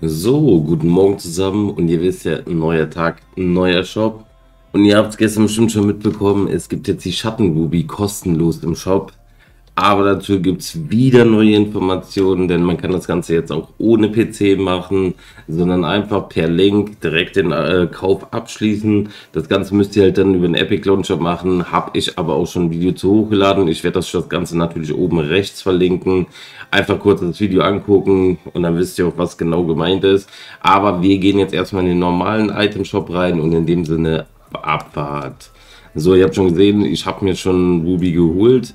So, guten Morgen zusammen und ihr wisst ja, neuer Tag, neuer Shop. Und ihr habt es gestern bestimmt schon mitbekommen, es gibt jetzt die Schattenruby kostenlos im Shop. Aber dazu gibt es wieder neue Informationen, denn man kann das Ganze jetzt auch ohne PC machen, sondern einfach per Link direkt den äh, Kauf abschließen. Das Ganze müsst ihr halt dann über den Epic Launcher machen, habe ich aber auch schon ein Video zu hochgeladen. Ich werde das, Ganze natürlich oben rechts verlinken. Einfach kurz das Video angucken und dann wisst ihr auch, was genau gemeint ist. Aber wir gehen jetzt erstmal in den normalen Item Shop rein und in dem Sinne Abfahrt. So, ihr habt schon gesehen, ich habe mir schon Ruby geholt.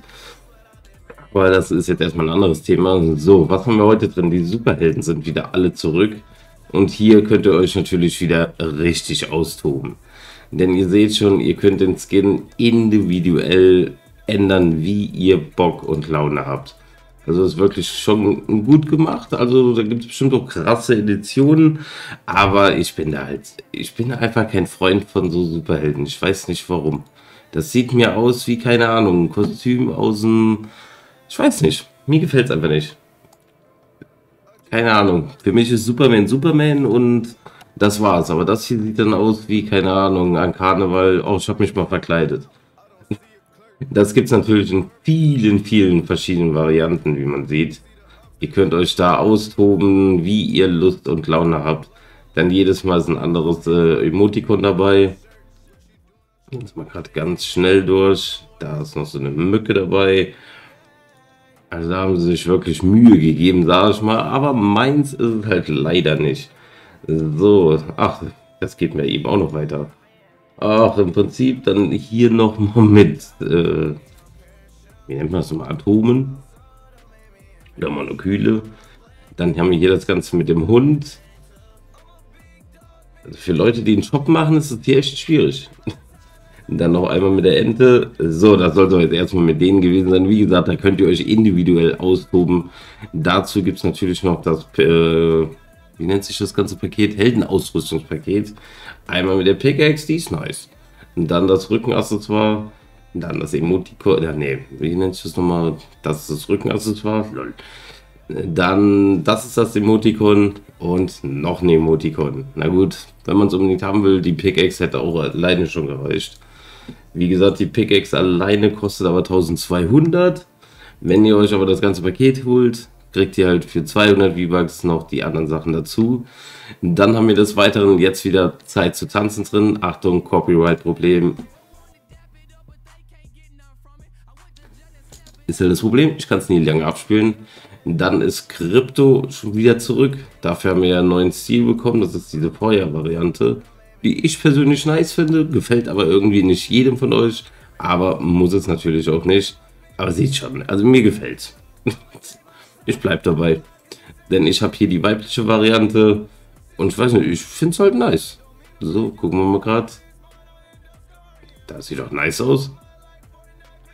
Aber das ist jetzt erstmal ein anderes Thema. So, was haben wir heute drin? Die Superhelden sind wieder alle zurück. Und hier könnt ihr euch natürlich wieder richtig austoben. Denn ihr seht schon, ihr könnt den Skin individuell ändern, wie ihr Bock und Laune habt. Also ist wirklich schon gut gemacht. Also da gibt es bestimmt auch krasse Editionen. Aber ich bin da halt, ich bin einfach kein Freund von so Superhelden. Ich weiß nicht warum. Das sieht mir aus wie, keine Ahnung, ein Kostüm aus dem ich weiß nicht. Mir gefällt es einfach nicht. Keine Ahnung. Für mich ist Superman Superman und das war's. Aber das hier sieht dann aus wie, keine Ahnung, an Karneval. Oh, ich habe mich mal verkleidet. Das gibt es natürlich in vielen, vielen verschiedenen Varianten, wie man sieht. Ihr könnt euch da austoben, wie ihr Lust und Laune habt. Dann jedes Mal ist ein anderes äh, Emoticon dabei. Jetzt mal gerade ganz schnell durch. Da ist noch so eine Mücke dabei. Also da haben sie sich wirklich Mühe gegeben, sage ich mal. Aber meins ist es halt leider nicht. So, ach, das geht mir eben auch noch weiter. Ach, im Prinzip dann hier noch mal mit, äh, wie nennt man das nochmal, Atomen. Ja, Moleküle. Dann haben wir hier das Ganze mit dem Hund. Also für Leute, die einen Shop machen, ist es hier echt schwierig. Dann noch einmal mit der Ente. So, das sollte jetzt erstmal mit denen gewesen sein. Wie gesagt, da könnt ihr euch individuell austoben. Dazu gibt es natürlich noch das, äh, wie nennt sich das ganze Paket? Heldenausrüstungspaket. Einmal mit der Pickaxe, die ist nice. Und dann das Rückenaccessoire. Dann das Emoticon. Ja, nee, wie nennt sich das nochmal? Das ist das Rückenaccessoire. Lol. Dann, das ist das Emoticon und noch ein Emoticon. Na gut, wenn man es unbedingt haben will, die Pickaxe hätte auch alleine schon gereicht. Wie gesagt, die Pickaxe alleine kostet aber 1200. Wenn ihr euch aber das ganze Paket holt, kriegt ihr halt für 200 V-Bucks noch die anderen Sachen dazu. Dann haben wir des Weiteren jetzt wieder Zeit zu tanzen drin. Achtung, Copyright-Problem. Ist ja das Problem, ich kann es nie lange abspielen. Dann ist Krypto schon wieder zurück. Dafür haben wir ja einen neuen Stil bekommen. Das ist diese Feuer-Variante die ich persönlich nice finde, gefällt aber irgendwie nicht jedem von euch, aber muss es natürlich auch nicht. Aber sieht schon, also mir gefällt's. ich bleib dabei. Denn ich habe hier die weibliche Variante und ich weiß nicht, ich finde es halt nice. So, gucken wir mal gerade. Das sieht doch nice aus.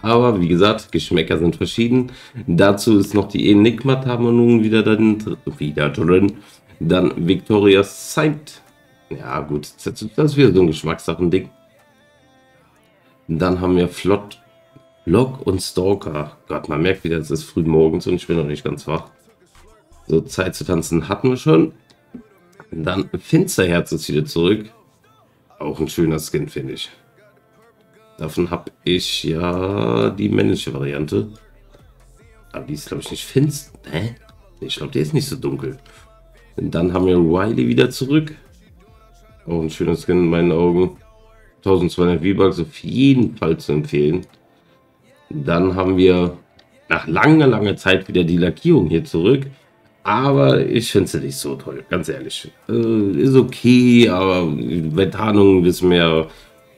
Aber wie gesagt, Geschmäcker sind verschieden. Dazu ist noch die Enigma-Tarnung wieder, wieder drin. Dann Victoria's Sight ja, gut, das ist wieder so ein Geschmackssachen-Ding. Dann haben wir Flott, Lock und Stalker. Gott, man merkt wieder, es ist früh morgens und ich bin noch nicht ganz wach. So, Zeit zu tanzen hatten wir schon. Dann Finsterherz ist wieder zurück. Auch ein schöner Skin, finde ich. Davon habe ich ja die männliche Variante. Aber die ist, glaube ich, nicht finster. Hä? Ich glaube, der ist nicht so dunkel. Und dann haben wir Riley wieder zurück. Auch ein schönes Skin in meinen Augen. 1200 V-Bucks auf jeden Fall zu empfehlen. Dann haben wir nach langer, langer Zeit wieder die Lackierung hier zurück. Aber ich finde sie nicht so toll, ganz ehrlich. Äh, ist okay, aber bei Tarnungen wissen wir,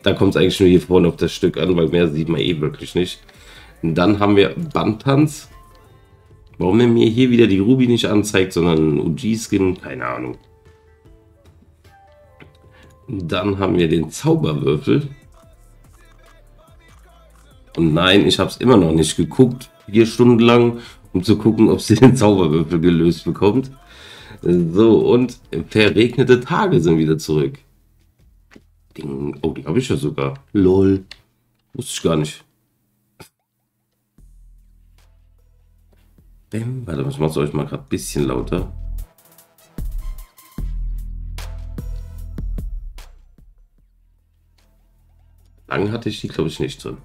da kommt es eigentlich nur hier vorne auf das Stück an, weil mehr sieht man eh wirklich nicht. Dann haben wir Bandtanz. Warum er mir hier wieder die Ruby nicht anzeigt, sondern UG-Skin, keine Ahnung. Dann haben wir den Zauberwürfel. Und nein, ich habe es immer noch nicht geguckt, vier Stunden lang, um zu gucken, ob sie den Zauberwürfel gelöst bekommt. So, und verregnete Tage sind wieder zurück. Ding. Oh, die habe ich ja sogar. Lol. Wusste ich gar nicht. Bäm. Warte, ich mache es euch mal gerade ein bisschen lauter. Lang hatte ich die, glaube ich, nicht drin.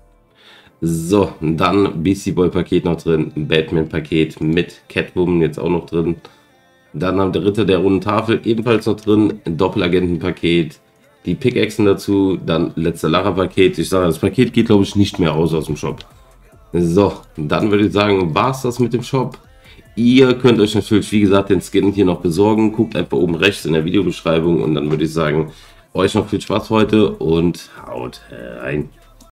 So, dann BC Boy Paket noch drin, Batman Paket mit Catwoman jetzt auch noch drin. Dann haben der Ritter der runden Tafel ebenfalls noch drin, Doppelagenten Paket, die Pickaxen dazu, dann letzter Lara Paket. Ich sage, das Paket geht glaube ich nicht mehr raus aus dem Shop. So, dann würde ich sagen, war es das mit dem Shop. Ihr könnt euch natürlich, wie gesagt, den Skin hier noch besorgen. Guckt einfach oben rechts in der Videobeschreibung und dann würde ich sagen, euch noch viel Spaß heute und haut rein.